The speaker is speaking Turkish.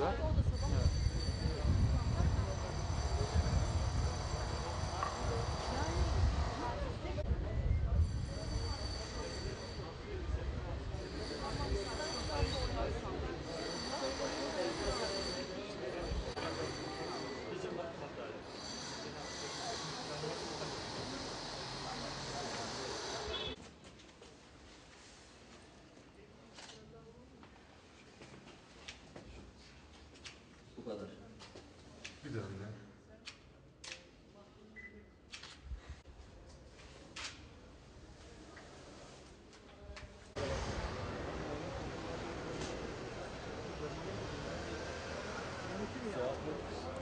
that? Güzel ya. Saat